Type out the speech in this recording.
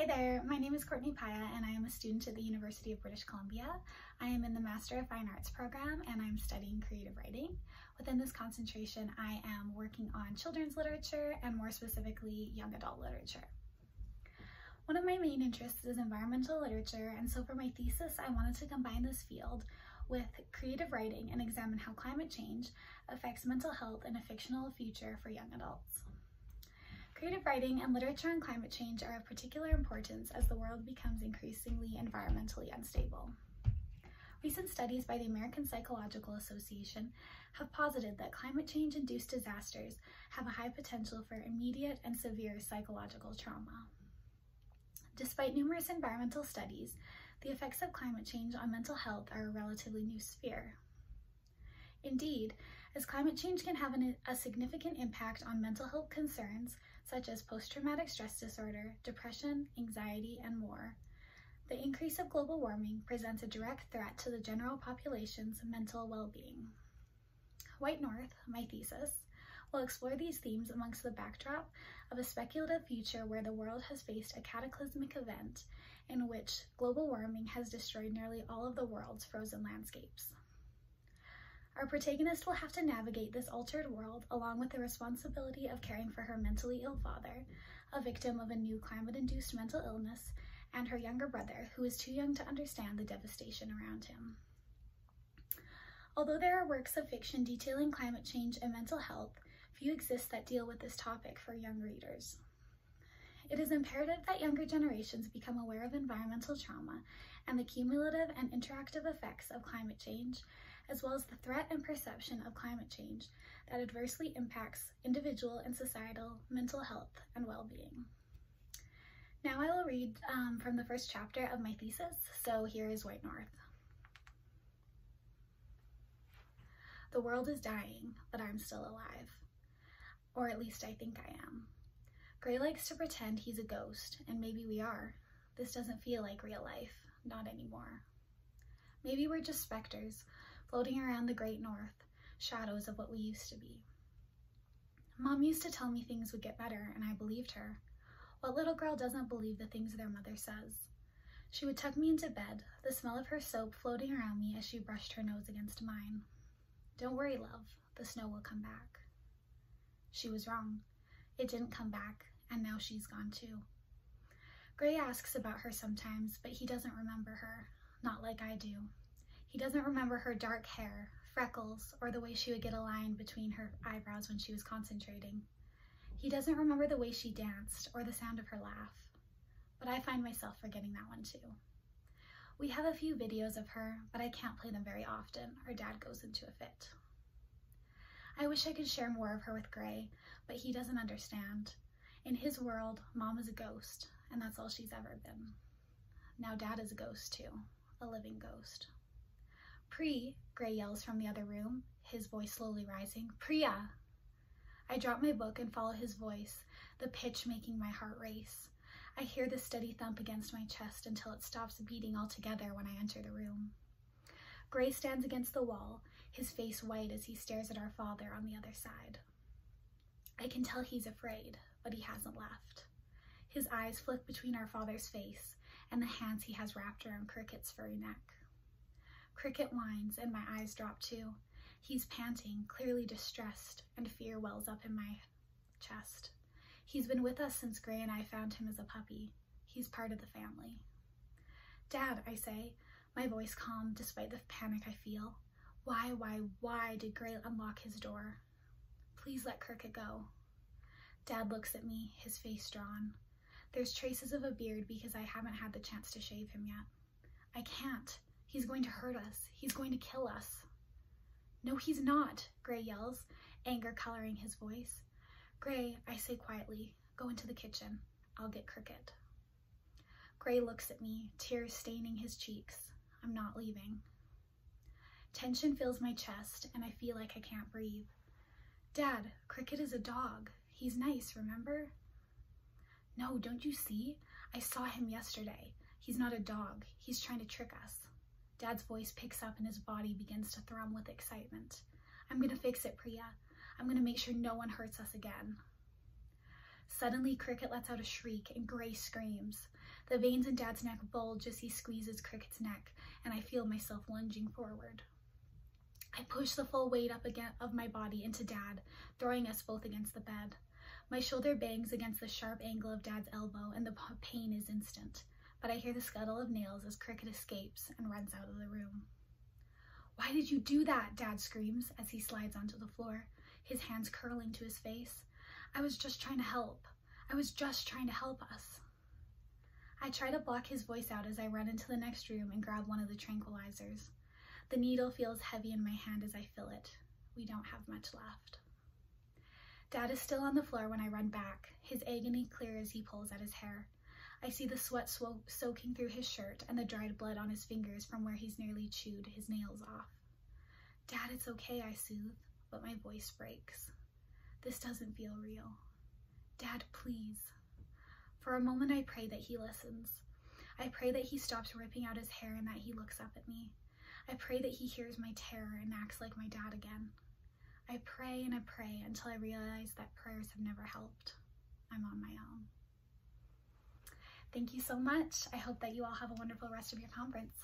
Hi there, my name is Kortnee Paiha and I am a student at the University of British Columbia. I am in the Master of Fine Arts program and I'm studying creative writing. Within this concentration, I am working on children's literature and more specifically, young adult literature. One of my main interests is environmental literature and so for my thesis, I wanted to combine this field with creative writing and examine how climate change affects mental health in a fictional future for young adults. Creative writing and literature on climate change are of particular importance as the world becomes increasingly environmentally unstable. Recent studies by the American Psychological Association have posited that climate change-induced disasters have a high potential for immediate and severe psychological trauma. Despite numerous environmental studies, the effects of climate change on mental health are a relatively new sphere. Indeed, as climate change can have an, a significant impact on mental health concerns such as post-traumatic stress disorder, depression, anxiety, and more, the increase of global warming presents a direct threat to the general population's mental well-being. White North, my thesis, will explore these themes amongst the backdrop of a speculative future where the world has faced a cataclysmic event in which global warming has destroyed nearly all of the world's frozen landscapes. Our protagonist will have to navigate this altered world along with the responsibility of caring for her mentally ill father, a victim of a new climate-induced mental illness, and her younger brother, who is too young to understand the devastation around him. Although there are works of fiction detailing climate change and mental health, few exist that deal with this topic for young readers. It is imperative that younger generations become aware of environmental trauma and the cumulative and interactive effects of climate change as well as the threat and perception of climate change that adversely impacts individual and societal mental health and well-being. Now I will read um, from the first chapter of my thesis, so here is White North. The world is dying, but I'm still alive. Or at least I think I am. Gray likes to pretend he's a ghost, and maybe we are. This doesn't feel like real life, not anymore. Maybe we're just specters, floating around the great north, shadows of what we used to be. Mom used to tell me things would get better, and I believed her. What little girl doesn't believe the things their mother says? She would tuck me into bed, the smell of her soap floating around me as she brushed her nose against mine. Don't worry, love, the snow will come back. She was wrong. It didn't come back, and now she's gone too. Gray asks about her sometimes, but he doesn't remember her, not like I do. He doesn't remember her dark hair, freckles, or the way she would get a line between her eyebrows when she was concentrating. He doesn't remember the way she danced or the sound of her laugh. But I find myself forgetting that one too. We have a few videos of her, but I can't play them very often or dad goes into a fit. I wish I could share more of her with Gray, but he doesn't understand. In his world, mom is a ghost, and that's all she's ever been. Now dad is a ghost too, a living ghost. Pri, Gray yells from the other room, his voice slowly rising. Priya! I drop my book and follow his voice, the pitch making my heart race. I hear the steady thump against my chest until it stops beating altogether when I enter the room. Gray stands against the wall, his face white as he stares at our father on the other side. I can tell he's afraid, but he hasn't left. His eyes flick between our father's face and the hands he has wrapped around Cricket's furry neck. Cricket whines and my eyes drop too. He's panting, clearly distressed, and fear wells up in my chest. He's been with us since Gray and I found him as a puppy. He's part of the family. Dad, I say, my voice calm despite the panic I feel. Why, why, why did Gray unlock his door? Please let Cricket go. Dad looks at me, his face drawn. There's traces of a beard because I haven't had the chance to shave him yet. I can't. He's going to hurt us. He's going to kill us. No, he's not, Gray yells, anger coloring his voice. Gray, I say quietly, go into the kitchen. I'll get Cricket. Gray looks at me, tears staining his cheeks. I'm not leaving. Tension fills my chest, and I feel like I can't breathe. Dad, Cricket is a dog. He's nice, remember? No, don't you see? I saw him yesterday. He's not a dog. He's trying to trick us. Dad's voice picks up and his body begins to thrum with excitement. I'm gonna fix it, Priya. I'm gonna make sure no one hurts us again. Suddenly, Cricket lets out a shriek and Gray screams. The veins in Dad's neck bulge as he squeezes Cricket's neck, and I feel myself lunging forward. I push the full weight up again of my body into Dad, throwing us both against the bed. My shoulder bangs against the sharp angle of Dad's elbow, and the pain is instant, but I hear the scuttle of nails as Cricket escapes and runs out of the room. Why did you do that? Dad screams as he slides onto the floor, his hands curling to his face. I was just trying to help. I was just trying to help us. I try to block his voice out as I run into the next room and grab one of the tranquilizers. The needle feels heavy in my hand as I fill it. We don't have much left. Dad is still on the floor when I run back, his agony clear as he pulls at his hair. I see the sweat soaking through his shirt and the dried blood on his fingers from where he's nearly chewed his nails off. Dad, it's okay, I soothe, but my voice breaks. This doesn't feel real. Dad, please. For a moment, I pray that he listens. I pray that he stops ripping out his hair and that he looks up at me. I pray that he hears my terror and acts like my dad again. I pray and I pray until I realize that prayers have never helped. I'm on my own. Thank you so much. I hope that you all have a wonderful rest of your conference.